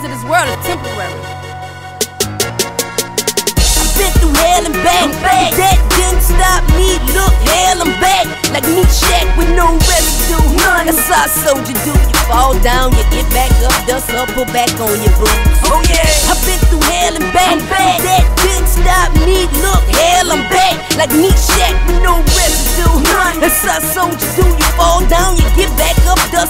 ways of this world are temporary. I've been through hell and back, back. That didn't stop me. Look, hell, I'm back. Like me Shaq with no residue. None. How a soldier do. You fall down, you get back up, dust up, put back on your boots. Oh yeah. I've been through hell and back, back. That didn't stop me. Look, hell, I'm back. Like me Shaq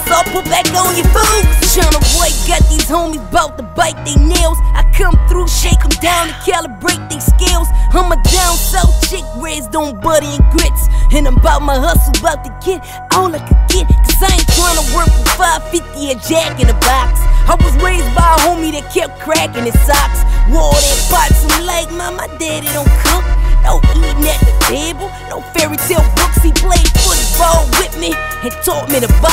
up, dust put back on your boots. China Boy got these homies bout to bite they nails. I come through, shake them down and calibrate they skills. I'm a down south chick raised on butter and grits. And I'm about my hustle, about to get all I could get. Cause I ain't trying to work for 550 a jack in a box. I was raised by a homie that kept cracking his socks. Wore that pots, I'm like, man, my daddy don't cook. No eating at the table, no fairy tale books. He played football with me and taught me to box.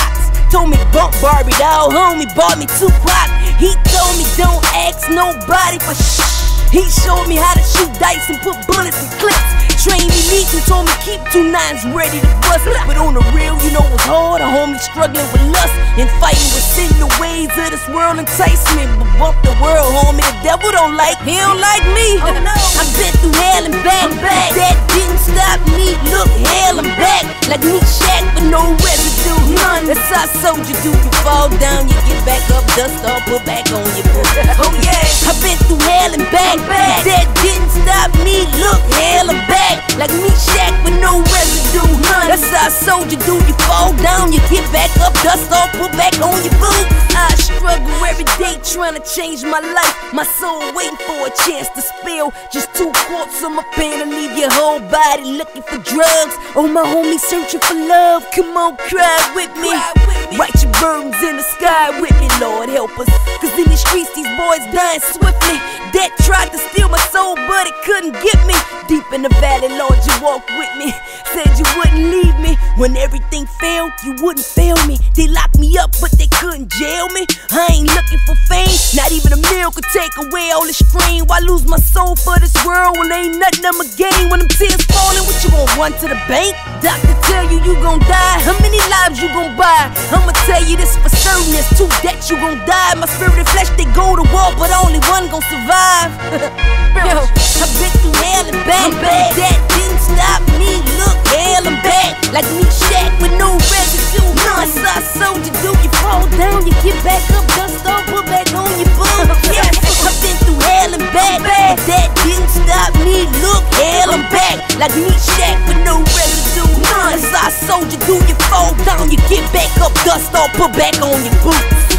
Barbie doll, homie bought me Tupac. He told me don't ask nobody for shh. He showed me how to shoot dice and put bullets in clips. Trained me neat and told me keep two nines ready to bust. But on the real, you know it's hard. A homie struggling with lust and fighting with sin. The ways of this world entice me. But bump the world, homie. The devil don't like, he don't like me. Oh, no. I've been through hell and back. back. That didn't You fall down, you get back up, dust off, put back on your boot. Oh yeah. I've been through hell and back. back. That didn't stop me. Look, hell, I'm back. Like me Shaq with no residue. None. That's how a soldier do. You fall down, you get back up, dust off, put back on your boot. I struggle every day trying to change my life. My soul waiting for a chance to spill. Just two quarts of my pain and leave your whole body looking for drugs. Oh, my homie searching for love. Come on, cry with me. Write your burdens in the sky with me, Lord help us. Cause in the streets, these boys dying swiftly. That tried to steal my soul, but it couldn't get me. Deep in the valley, Lord, you walked with me. Said you wouldn't leave me. When everything failed, you wouldn't fail me. They locked me up, but they couldn't jail me. I ain't looking for fame. Not even a meal could take away all the strain. Why lose my soul for this world when ain't nothing I'ma gain? When them tears what you gon' run to the bank? Doctor tell you you gon' die. How many lives you gon' buy? I'ma tell you this for certain. There's two that you gon' die. My spirit and flesh, they go to war, but only one gon' survive. Like Shaq with no residue. None. That's how a soldier do. You fall down, you get back up, dust off, put back on your boots.